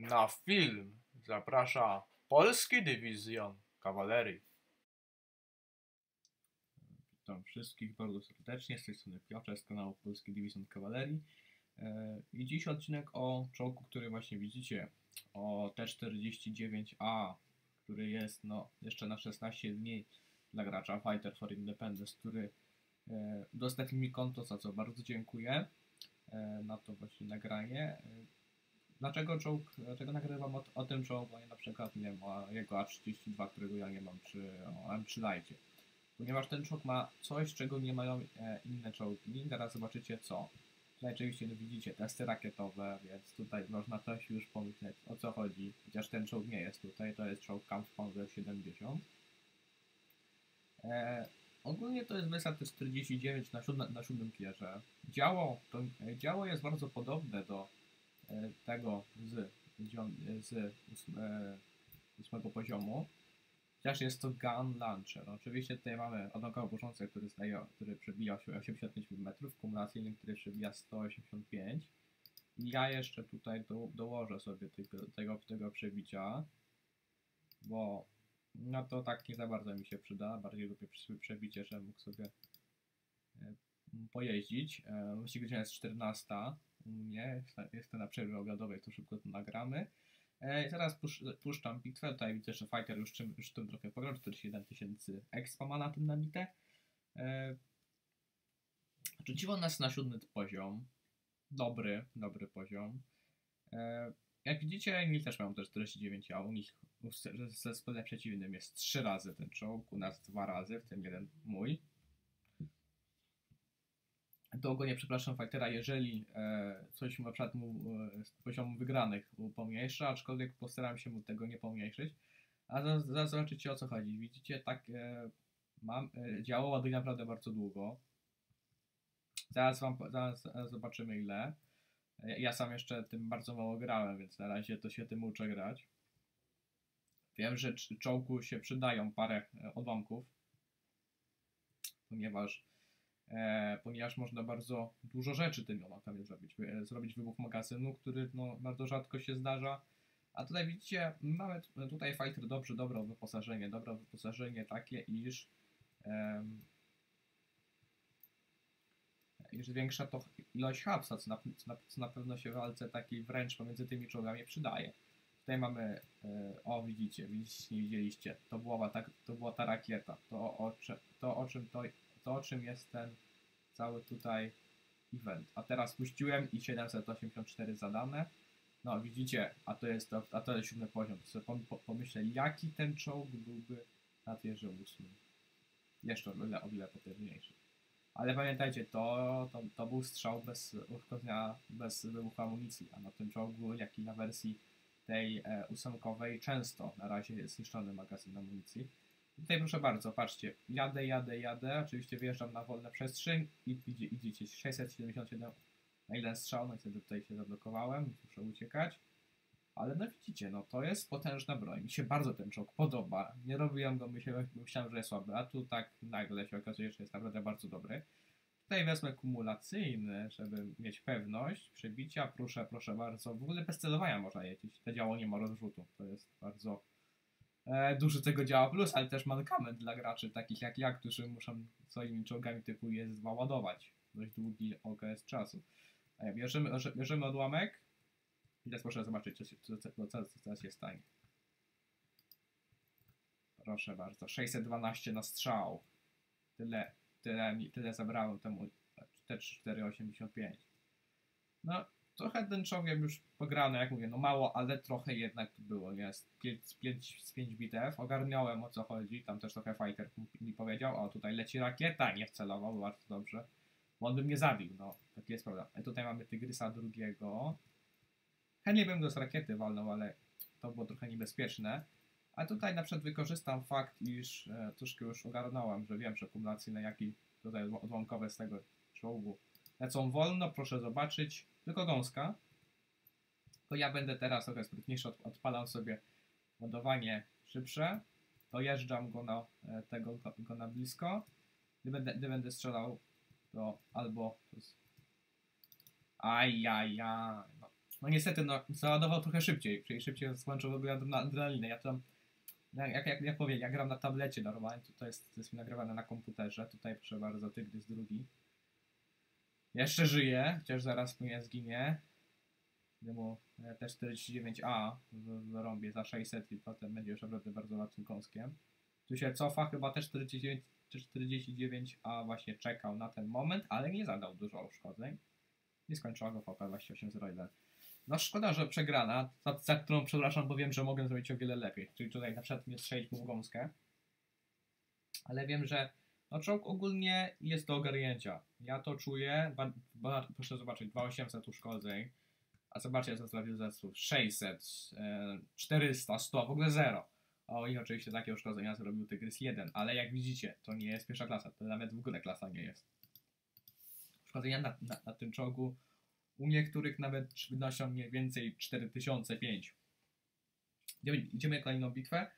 Na film zaprasza Polski Dywizjon Kawalerii. Witam wszystkich bardzo serdecznie, z tej strony Piotr z kanału Polski Dywizjon Kawalerii. E, I dziś odcinek o czołgu, który właśnie widzicie, o T-49A, który jest no, jeszcze na 16 dni dla gracza Fighter for Independence, który e, udostępnił mi konto, za co bardzo dziękuję e, na to właśnie nagranie. Dlaczego czołg, dlaczego nagrywam o, o tym czołgu, a nie na przykład, nie wiem, o jego A32, którego ja nie mam, czy o M3 Lite? Ponieważ ten czołg ma coś, czego nie mają e, inne czołgi. Zaraz zobaczycie co. Tutaj oczywiście widzicie testy rakietowe, więc tutaj można też już pomyśleć o co chodzi. Chociaż ten czołg nie jest tutaj, to jest czołg Kampfpanzer 70. E, ogólnie to jest Wesa T49 na, siódme, na siódmym tierze. Działo, to, e, działo jest bardzo podobne do tego z, dzią- z ósme- ósmego poziomu. Chociaż jest to gun launcher. Oczywiście tutaj mamy odnokowy burzący, który, zdaje, który przebija 85 mm, kumulacyjny, który przebija 185 i ja jeszcze tutaj do, dołożę sobie tego, tego, tego przebicia, bo no to tak nie za bardzo mi się przyda, bardziej lubię przebicie, żebym mógł sobie e, pojeździć. E, Musi godzina jest 14 u mnie, jestem na przerwie obiadowej, to szybko to nagramy. E, zaraz pusz, puszczam bitwę, tutaj widzę, że Fighter już czym, już tym trochę pograł, 47 tysięcy expa ma na tym nabite. E, rzuciło nas na siódmy poziom, dobry, dobry poziom. E, jak widzicie, inni też mają też 49, a u nich ze- składem przeciwnym jest 3 razy ten czołg, u nas 2 razy, w tym jeden mój. To ogólnie przepraszam Fightera, jeżeli e, coś na przykład mu e, z poziomu wygranych mu pomniejsza, aczkolwiek postaram się mu tego nie pomniejszyć. A zaraz, zobaczycie o co chodzi. Widzicie, tak e, mam, e, naprawdę bardzo długo. Zaraz wam zaraz, zobaczymy ile. Ja sam jeszcze tym bardzo mało grałem, więc na razie to się tym uczę grać. Wiem, że cz- czołgu się przydają parę e, odłamków, ponieważ ponieważ można bardzo dużo rzeczy tymi odłamkami zrobić. Wy- Zrobić wybuch magazynu, który no, bardzo rzadko się zdarza. A tutaj widzicie, mamy tutaj fighter dobrze, dobre wyposażenie, dobre wyposażenie takie, iż em, iż zwiększa to ilość hapsa, co na, co, na, co na pewno się w walce takiej wręcz pomiędzy tymi czołgami przydaje. Tutaj mamy, e, o widzicie, widzicie, nie widzieliście, to była, ta, to była ta rakieta, to o, to o czym to, to czym jest ten cały tutaj event. A teraz puściłem i 784 zadane. No widzicie, a to jest to, a to jest siódmy poziom. To sobie pom- po- pomyślę, jaki ten czołg byłby na tierze ósmym. Jeszcze o wiele, o wiele potężniejszy. Ale pamiętajcie, to, to, to był strzał bez uszkodzenia, bez wybuchu amunicji, a na tym czołgu, jak i na wersji tej e, ósemkowej, często na razie jest zniszczony magazyn amunicji. Tutaj proszę bardzo, patrzcie, jadę, jadę, jadę, oczywiście wjeżdżam na wolne przestrzeń i idzie, idziecie 677 na jeden strzał, no i wtedy tutaj się zablokowałem, muszę uciekać. Ale no widzicie, no to jest potężna broń. Mi się bardzo ten czołg podoba. Nie robiłem go, myślałem, myślałem że jest słaby, a tu tak nagle się okazuje, że jest naprawdę bardzo dobry. Tutaj wezmę kumulacyjny, żeby mieć pewność przebicia. Proszę, proszę bardzo. W ogóle bez celowania można jeździć. To działo nie ma rozrzutu. To jest bardzo e, duży tego działa plus, ale też mankament dla graczy takich jak ja, którzy muszą swoimi czołgami typu jest2 ładować dość długi okres czasu. Bierzemy, bierzemy odłamek i teraz proszę zobaczyć, co, się, co, co, co, co się stanie. Proszę bardzo, 612 na strzał. Tyle, tyle, tyle zabrałem temu T485. No, trochę ten jak już pograny, jak mówię, no mało, ale trochę jednak było, nie? Z 5, z 5 bitew, ogarniałem o co chodzi, tam też trochę fighter mi powiedział, o tutaj leci rakieta, nie wcelował, bardzo dobrze, bo on by mnie zabił, no, taki jest problem. A tutaj mamy Tygrysa drugiego, chętnie bym go z rakiety walnął, ale to było trochę niebezpieczne. A tutaj na przykład wykorzystam fakt, iż e, troszkę już ogarnąłem, że wiem, że kumulacyjne jak i tutaj odł- odłamkowe z tego czołgu lecą wolno, proszę zobaczyć, tylko gąska. To ja będę teraz trochę sprytniejszy, od, odpalam sobie ładowanie szybsze, dojeżdżam go na e, tego, go na blisko. Gdy będę, gdy będę strzelał, to albo... Ajajaj, no No niestety, no, załadował trochę szybciej, czyli szybciej skończył w ogóle na adrenalinę. Ja tam, jak, jak, jak, powiem, ja gram na tablecie normalnie, to, jest, to jest nagrywane na komputerze. Tutaj proszę bardzo, tygrys drugi. Jeszcze żyje, chociaż zaraz mnie zginie. Mu e, T49A w, w rąbie za 600 i potem będzie już naprawdę bardzo łatwym kąskiem. Tu się cofa, chyba T49, T49A właśnie czekał na ten moment, ale nie zadał dużo uszkodzeń. Nie skończyła go VP 2801. No szkoda, że przegrana, za, za którą przepraszam, bo wiem, że mogę zrobić o wiele lepiej. Czyli tutaj na przykład nie strzelić mu gąskę. Ale wiem, że no czołg ogólnie jest do ogarnięcia. Ja to czuję, ba, ba, proszę zobaczyć, 2800 uszkodzeń, a zobaczcie co zrobił zespół, 600, e, 400, 100, w ogóle 0. O i oczywiście takie uszkodzenia zrobił Tygrys 1, ale jak widzicie, to nie jest pierwsza klasa, to nawet w ogóle klasa nie jest. Uszkodzenia na, na, na tym czołgu u niektórych nawet wynoszą mniej więcej 4005. Idziemy, idziemy kolejną bitwę.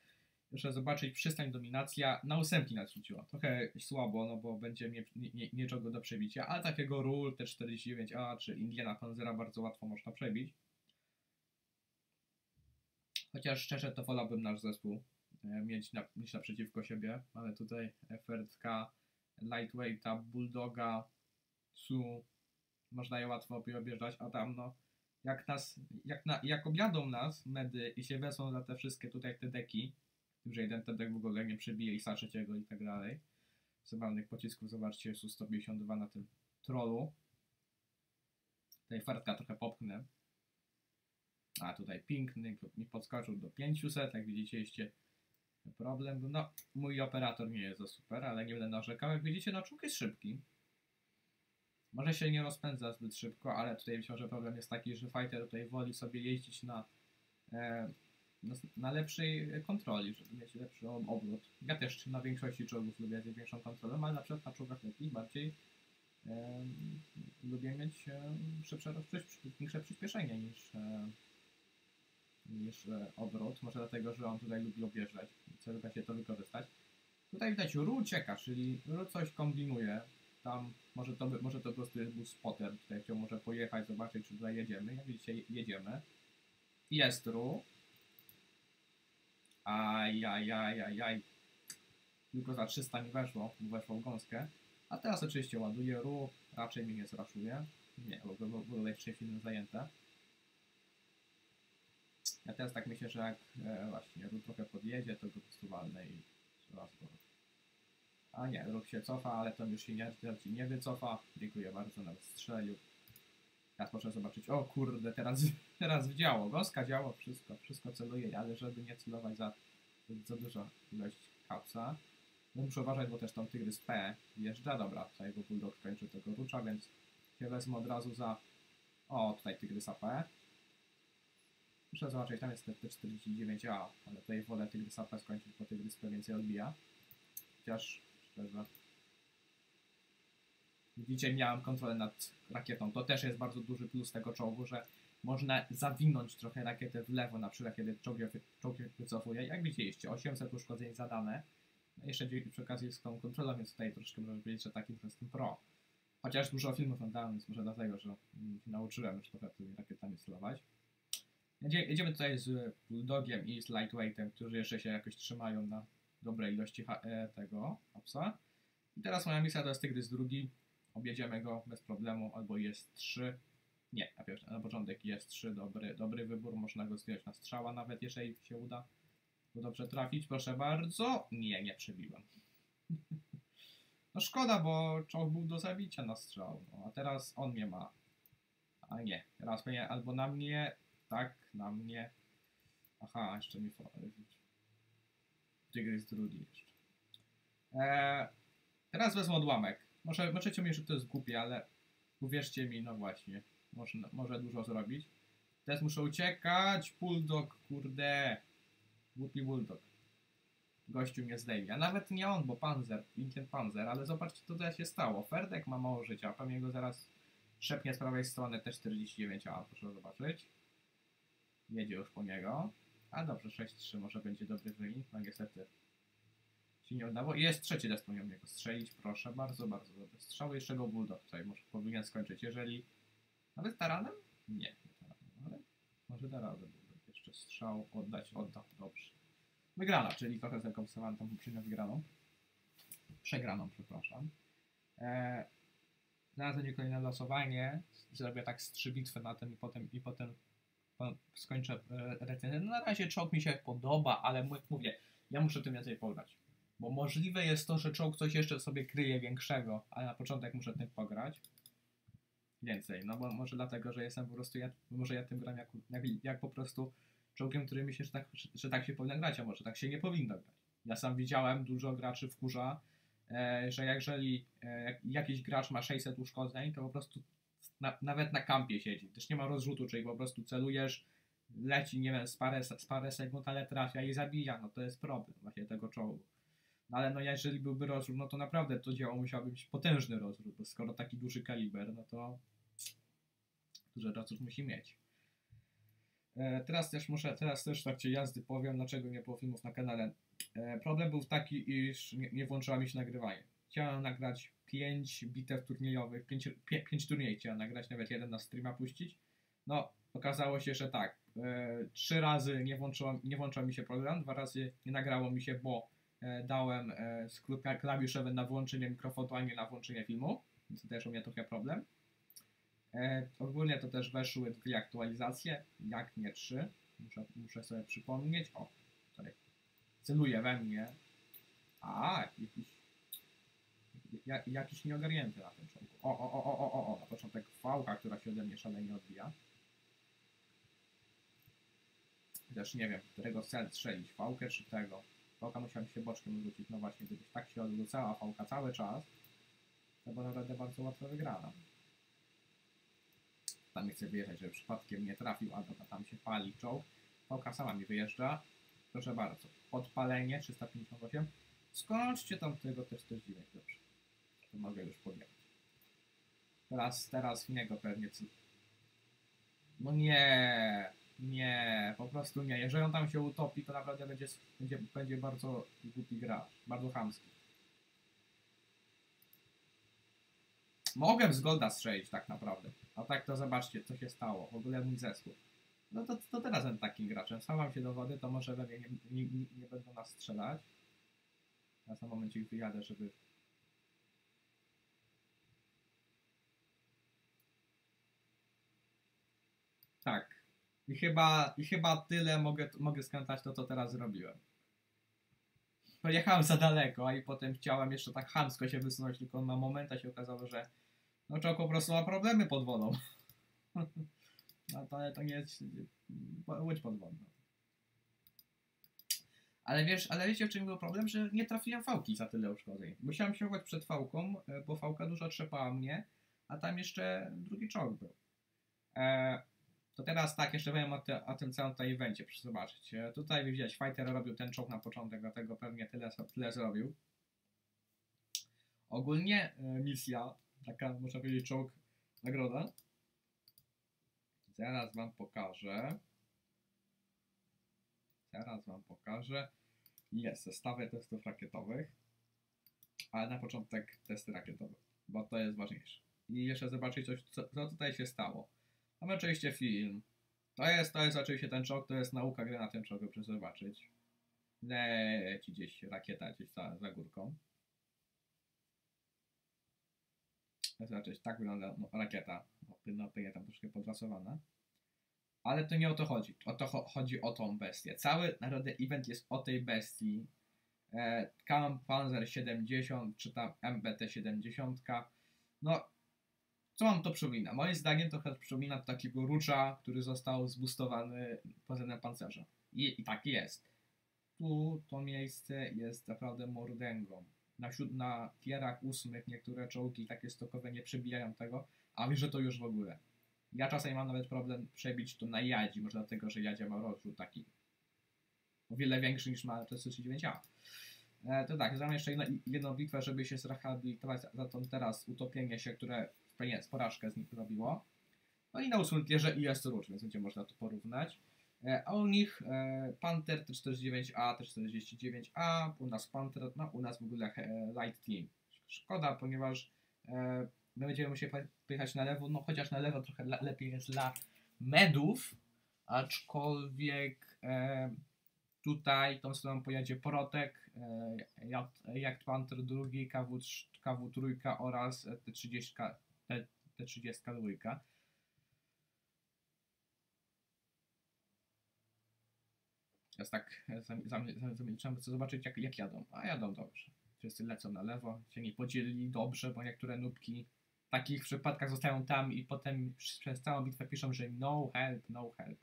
Muszę zobaczyć przystań dominacja. Na ósemki nas. Trochę słabo, no bo będzie nie, nie, niczego do przebicia, ale takiego ról T49A czy Indiana Panzera bardzo łatwo można przebić. Chociaż szczerze to wolałbym nasz zespół e, mieć, na, mieć naprzeciwko siebie. Mamy tutaj FRK, Lightweighta, Bulldoga, Su. Można je łatwo objeżdżać, a tam no jak nas, jak, na, jak objadą nas medy i się wesą za te wszystkie tutaj te deki, że jeden ten w ogóle nie przebije i trzeciego i tak dalej. Zawalnych pocisków, zobaczcie, jest 152 na tym trollu. Tutaj fartka trochę popchnę. A tutaj piękny, mi podskoczył do 500, jak widzicie, jeszcze problem. No, mój operator nie jest za super, ale nie będę narzekał. Jak widzicie, no czuk jest szybki. Może się nie rozpędza zbyt szybko, ale tutaj myślę, że problem jest taki, że fighter tutaj woli sobie jeździć na e, na lepszej kontroli, żeby mieć lepszy obrót. Ja też na większości czołgów lubię mieć większą kontrolę, ale na przykład na czołgach lekkich bardziej e, lubię mieć e, szybsze, większe przyspieszenie niż, e, niż e, obrót. Może dlatego, że on tutaj lubi objeżdżać, co da się to wykorzystać. Tutaj widać Ru ucieka, czyli Ru coś kombinuje. Tam może to, może to po prostu jest był spotter, tutaj chciał może pojechać, zobaczyć, czy tutaj jedziemy. Jak widzicie, jedziemy. Jest Ru, Ajajajajaj. Tylko za 300 mi weszło, weszło w gąskę. A teraz oczywiście ładuję ru, raczej mi nie zraszuje. Nie, bo ogóle jeszcze filmy zajęte. Ja teraz tak myślę, że jak e, właśnie ru trochę podjedzie, to go po prostu i raz go. A nie, ruch się cofa, ale to już się nie, nie wycofa. Dziękuję bardzo, nawet strzelił. Teraz proszę zobaczyć, o kurde, teraz, teraz w działo, gąska działo, wszystko, wszystko celuje, ale żeby nie celować za, za dużo ilość kapsa, no muszę uważać, bo też tam tygrys P wjeżdża, dobra, tutaj go bulldog kończy tego rucza, więc się wezmę od razu za, o, tutaj tygrysa P. Muszę zobaczyć, tam jest T49A, ale tutaj wolę tygrysa P skończyć, bo tygrys P więcej odbija. Chociaż, szczerze, Widzicie, miałem kontrolę nad rakietą. To też jest bardzo duży plus tego czołgu, że można zawinąć trochę rakietę w lewo, na przykład kiedy czołg, wycofuje. Jak widzieliście, 800 uszkodzeń zadane. No jeszcze przy okazji z tą kontrolą, więc tutaj troszkę można powiedzieć, że takim jestem pro. Chociaż dużo filmów oglądałem, więc może dlatego, że nauczyłem już trochę tymi rakietami celować. Jedziemy tutaj z Bulldogiem i z Lightweightem, którzy jeszcze się jakoś trzymają na dobrej ilości e, tego opsa. I teraz moja misja to jest Tygrys drugi. Objedziemy go bez problemu, albo jest 3. Nie, na, pierwszy, na początek jest 3, dobry, dobry wybór, można go zdjąć na strzała nawet, jeżeli się uda go dobrze trafić. Proszę bardzo. Nie, nie przebiłem. no szkoda, bo czołg był do zabicia na strzał, no, a teraz on mnie ma. A nie, teraz mnie albo na mnie, tak, na mnie. Aha, jeszcze mi Tygrys drugi jeszcze. Eee, teraz wezmę odłamek. Może, możecie mi, że to jest głupie, ale uwierzcie mi, no właśnie, może, może dużo zrobić. Teraz muszę uciekać, bulldog, kurde. Głupi bulldog. Gościu mnie zdejmie. A nawet nie on, bo panzer, Vincent Panzer, ale zobaczcie, co tutaj się stało. Ferdek ma mało życia, pewnie go zaraz szepnie z prawej strony T49A, proszę zobaczyć. Jedzie już po niego. A dobrze, 6-3 może będzie dobry wynik, no niestety się nie udało. Jest trzeci raz powinien niego strzelić, proszę, bardzo, bardzo dobry strzał. Jeszcze go Bulldog tutaj może powinien skończyć, jeżeli... Nawet taranem? Nie, taranem, ale może teraz jeszcze strzał oddać, oddał, dobrze. Wygrana, czyli trochę zakompensowałem tą poprzednią wygraną. Przegraną, przepraszam. E, zaraz będzie kolejne losowanie. Zrobię tak z trzy bitwy na tym i potem, i potem po- skończę e, recenzję. Na razie czołg mi się podoba, ale mówię, ja muszę tym więcej pograć. Bo możliwe jest to, że czołg coś jeszcze sobie kryje większego, ale na początek muszę tym pograć. Więcej, no bo może dlatego, że jestem po prostu, ja, może ja tym gram jak, jak, jak po prostu czołgiem, który myślę, że tak, że, że tak się powinno grać, a może tak się nie powinno grać. Ja sam widziałem, dużo graczy wkurza, e, że jeżeli e, jak, jakiś gracz ma 600 uszkodzeń, to po prostu na, nawet na kampie siedzi. Też nie ma rozrzutu, czyli po prostu celujesz, leci, nie wiem, z parę, z parę sekund, ale trafia i zabija. No to jest problem właśnie tego czołgu. No ale no jeżeli byłby rozrzut, no to naprawdę to dzieło musiałby być potężny rozrzut, bo skoro taki duży kaliber, no to duży rozrzut musi mieć. E, teraz też muszę, teraz też w trakcie jazdy powiem, dlaczego nie było filmów na kanale. E, problem był taki, iż nie, nie włączyła mi się nagrywanie. Chciałem nagrać 5 bitew turniejowych, 5, 5 turniejów chciałem nagrać, nawet jeden na streama puścić. No, okazało się, że tak. E, trzy razy nie włączyło, nie włączył mi się program, dwa razy nie nagrało mi się, bo dałem skrót kla- klawiszowy na włączenie mikrofonu, a nie na włączenie filmu. To też u mnie trochę problem. E, ogólnie to też weszły dwie aktualizacje, jak nie trzy. Muszę, muszę sobie przypomnieć. O, tutaj celuje we mnie. A, jakiś, ja, jakiś nieogarnięty na tym. O, o, o, o, o, o, o, na początek fałka, która się ode mnie szalenie odbija. Też nie wiem, którego cel strzelić, fałkę czy tego. Fałka musiałem się boczkiem odwrócić. No właśnie, gdybyś tak się odwrócała fałka cały czas, to była naprawdę bardzo łatwo wygrana. Tam nie chcę wyjechać, żeby przypadkiem nie trafił, a dobra, tam się pali czołg. Fałka sama mi wyjeżdża. Proszę bardzo. Podpalenie 358. Skończcie tam tego też też dziwnie, dobrze. To mogę już podjechać. Teraz, teraz niego pewnie co... No nie, nie, po prostu nie. Jeżeli on tam się utopi, to naprawdę będzie, będzie, będzie bardzo głupi gracz, bardzo chamski. Mogę z Golda strzelić tak naprawdę. A tak to zobaczcie, co się stało. W ogóle mój zespół. No to, to teraz będę takim graczem. Schowam się do wody, to może we mnie nie, nie, nie, będą nas strzelać. Ja na momencie wyjadę, żeby... Tak. I chyba, i chyba tyle mogę, mogę skrętać to, co teraz zrobiłem. Pojechałem za daleko, a i potem chciałem jeszcze tak chamsko się wysunąć, tylko na moment a się okazało, że no czołg po prostu ma problemy pod wodą. No to, to nie jest łódź podwodna. Ale wiesz, ale wiecie w czym był problem? Że nie trafiłem fałki za tyle uszkodzeń. Musiałem się chować przed fałką, e, bo fałka dużo trzepała mnie, a tam jeszcze drugi czołg był. E, to teraz tak, jeszcze powiem o, te, o tym całym tutaj evencie, proszę zobaczyć. E, tutaj widziałeś, Fighter robił ten czołg na początek, dlatego pewnie tyle, tyle zrobił. Ogólnie e, misja, taka można powiedzieć czołg, nagroda. Zaraz wam pokażę. Zaraz wam pokażę. Jest zestawy testów rakietowych. Ale na początek testy rakietowe, bo to jest ważniejsze. I jeszcze zobaczyć coś, co, co tutaj się stało. Mamy oczywiście film. To jest, to jest oczywiście ten czołg, to jest nauka gry na tym czołgu, proszę zobaczyć. Leci gdzieś rakieta gdzieś za, za górką. Zobaczyć, tak wygląda no, rakieta. No, no, tam troszkę podrasowana. Ale to nie o to chodzi. O to cho chodzi o tą bestię. Cały naprawdę event jest o tej bestii. E, Camp Panzer 70, czy tam MBT 70. No, co wam to przypomina? Moim zdaniem trochę przypomina takiego rucza, który został zbustowany poza pancerza. I, I tak jest. Tu to miejsce jest naprawdę mordęgą. Na, na tierach ósmych niektóre czołgi takie stokowe nie przebijają tego, a wiesz, że to już w ogóle. Ja czasami mam nawet problem przebić to na jadzi, może dlatego, że jadzie ma rozrzut taki o wiele większy niż ma T-39A. E, to tak, znam jeszcze jedno, jedną bitwę, żeby się zrehabilitować za, to teraz utopienie się, które z porażkę z nich robiło. No i na ósmym tierze jest róż, więc będzie można to porównać. E, a u nich e, Panther T-49A, T-49A, u nas Panther, no u nas w ogóle e, Light Team. Szkoda, ponieważ my będziemy musieli pojechać na lewo, no chociaż na lewo trochę le lepiej jest dla medów, aczkolwiek tutaj tą stroną pojedzie Protek, Jak- Panther drugi, KW, KW trójka oraz T30, T, T32. Teraz tak e, zam- zam- zam- zamilczamy, chcę zobaczyć jak, jak jadą. A jadą dobrze. Wszyscy lecą na lewo, się nie podzielili dobrze, bo niektóre nubki w takich przypadkach zostają tam i potem przez całą bitwę piszą, że no help, no help.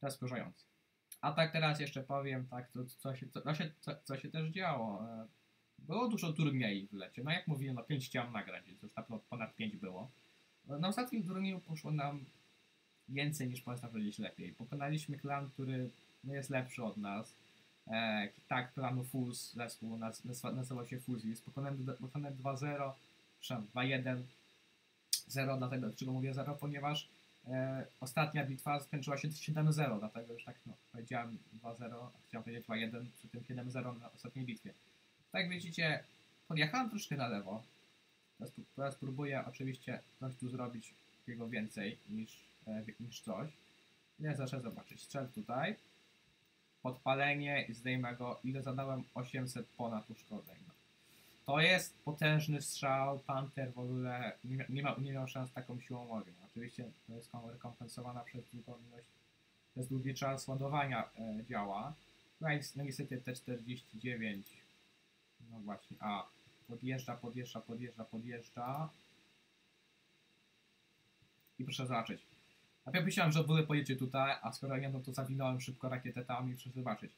To jest wkurzające. A tak teraz jeszcze powiem, tak, to, co, się, co, co, się, co, co się też działo. E, Było dużo turniejów w lecie. No jak mówiłem, no 5 chciałem nagrać, więc już na ponad 5 było. Na ostatnim turnieju poszło nam więcej niż można powiedzieć lepiej. Pokonaliśmy klan, który no, jest lepszy od nas. E, tak, klanu Fuz, zespół naz, naz- nazywał się Fuzis. Pokonałem, pokonałem 2-0, przepraszam, 2-1. 0, dlatego dlaczego mówię 0, ponieważ e, ostatnia bitwa skończyła się 7-0, dlatego już tak no, powiedziałem 2-0, a chciałem powiedzieć 2-1 przy tym 7-0 na ostatniej bitwie. Tak widzicie, podjechałem troszkę na lewo. Teraz, teraz próbuję oczywiście coś tu zrobić takiego więcej niż, niż coś. Ja zacznę zobaczyć. Strzel tutaj. Podpalenie i zdejmę go. Ile zadałem? 800 ponad uszkodzeń. To jest potężny strzał. Panther w ogóle nie, nie, miał szans taką siłą ognia. Oczywiście to jest kom- rekompensowana przez długą ilość, przez długi czas ładowania e, działa. No i no niestety T49. No właśnie, a podjeżdża, podjeżdża, podjeżdża, podjeżdża. I proszę zobaczyć. Ja myślałem, że w ogóle pojedzie tutaj, a skoro nie, no to zawinąłem szybko rakietetami, proszę zobaczyć.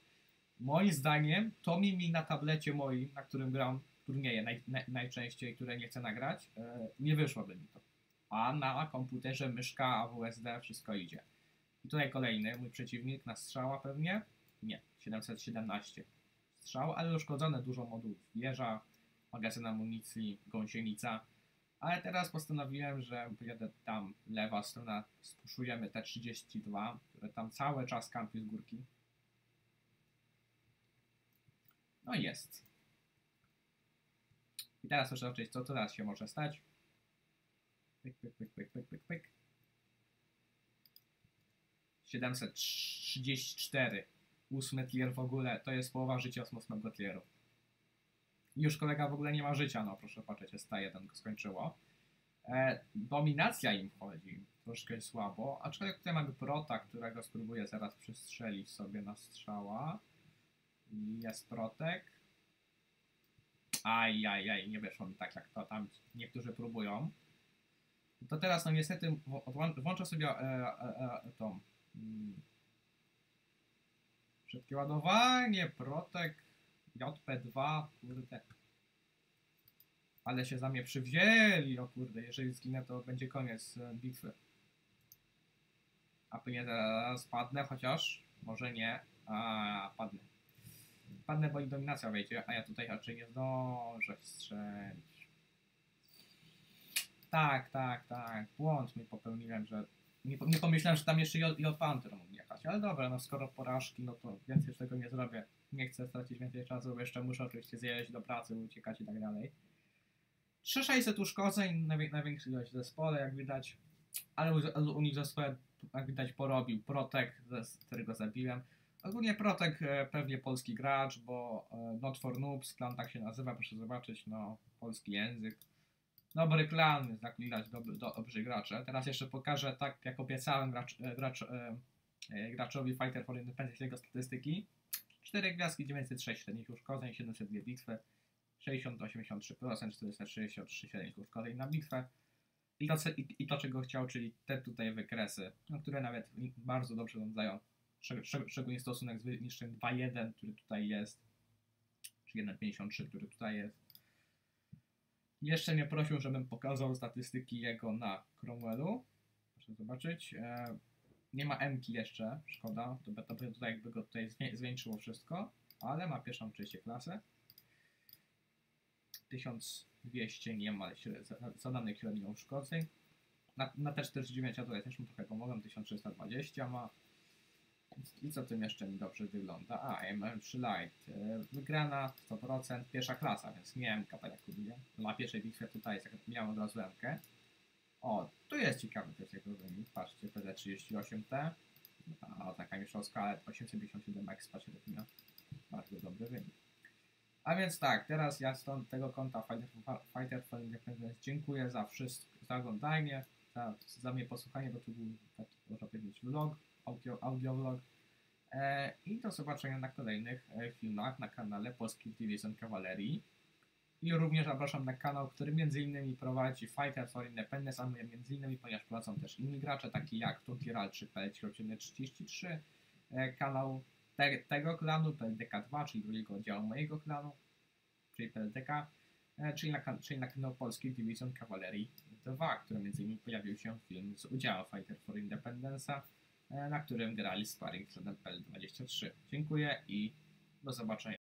Moim zdaniem, to mi, na tablecie moim, na którym gram turnieje naj, naj, najczęściej, które nie chcę nagrać, e, nie wyszłoby mi to. A na komputerze myszka, AWSD, wszystko idzie. I tutaj kolejny, mój przeciwnik na strzała pewnie? Nie, 717 strzał, ale uszkodzone dużo modułów. Wieża, magazyn amunicji, gąsienica. Ale teraz postanowiłem, że pojadę tam, lewa strona, spuszujemy te 32, które tam cały czas kampi z górki. No jest. I teraz muszę zobaczyć, co teraz się może stać. Pyk, pyk, pyk, pyk, pyk, pyk, pyk. 734. Ósmy tier w ogóle, to jest połowa życia ósmego tieru. Już kolega w ogóle nie ma życia, no proszę patrzeć, jest ta 1 go skończyło. E, dominacja im wchodzi, troszkę słabo, aczkolwiek tutaj mamy Prota, którego spróbuję zaraz przestrzelić sobie na strzała. Jest Protek. Aj, aj, aj, nie wyszło mi tak, jak to tam niektórzy próbują. To teraz, no niestety, włączę sobie e, e, e, tą mm, szybkie ładowanie, Protek, JP2, kurde. Ale się za mnie przywzięli, o kurde, jeżeli zginę, to będzie koniec e, bitwy. A pewnie zaraz padnę, chociaż może nie. A, padnę. Padnę, bo i dominacja wejdzie, a ja tutaj raczej nie zdążę strzelić. Tak, tak, tak. Błąd mi popełniłem, że nie, nie pomyślałem, że tam jeszcze J, J Panther mógł jechać. Ale dobra, no skoro porażki, no to więcej tego nie zrobię. Nie chcę stracić więcej czasu, bo jeszcze muszę oczywiście zjeść do pracy, uciekać i tak dalej. 3600 uszkodzeń, najwię- największa ilość w zespole, jak widać. Ale u, u nich zespole, jak widać, porobił Protek, z którego zabiłem. Ogólnie Protek e, pewnie polski gracz, bo e, Not for Noobs, klan tak się nazywa, proszę zobaczyć, no, polski język. Dobry klan, jak widać, dobry, do, dobrzy gracze. Teraz jeszcze pokażę, tak jak obiecałem gracz, e, gracz, e, e, graczowi Fighter for Independence jego statystyki. 4 gwiazdki, 906 średnich uszkodzeń, 702 bitwy, 60-83%, 463 średnich uszkodzeń na bitwę. I to, i, I to, czego chciał, czyli te tutaj wykresy, no, które nawet bardzo dobrze nam dają Szczeg- szczeg- Szczególnie stosunek z wyniszczeń 2.1, który tutaj jest, czy 1.53, który tutaj jest. Jeszcze mnie prosił, żebym pokazał statystyki jego na Cromwellu. Proszę zobaczyć. E, nie ma M-ki jeszcze, szkoda, to by, to by tutaj jakby go tutaj zwię- zwieńczyło wszystko, ale ma pierwszą oczywiście klasę. 1200 nie ma zadanych średnią uszkodzeń. Na, na T49 ja tutaj też mu trochę pomogłem, 1320 ma. I co tym jeszcze mi dobrze wygląda? A, MM3 Lite. Wygrana 100%, pierwsza klasa, więc nie MK, tak jak mówię. Na pierwszej bitwie tutaj jest, miałem od razu MK. O, tu jest ciekawy też jego wynik. Patrzcie, PD38T. a taka mistrzowska, ale 857 expa średnio. Bardzo dobry wynik. A więc tak, teraz ja stąd tego konta Fighter, Fighter for Independence dziękuję za wszystko, za oglądanie, za, za mnie posłuchanie, bo to był taki, można powiedzieć, vlog, audio, audio vlog. E, I do zobaczenia na kolejnych e, filmach na kanale Polski Division Kawalerii. I również zapraszam na kanał, który innymi prowadzi Fighter for Independence, a innymi, ponieważ prowadzą też inni gracze, taki jak Tukiral czy PLC33, e, kanał te, tego klanu, PLDK2, czyli drugiego oddziału mojego klanu, czyli PLDK, e, czyli na, czyli na kanał Polski Division Kawalerii 2, który innymi pojawił się film z udziałem Fighter for Independence'a, na którym grali sparring przed PL23. Dziękuję i do zobaczenia.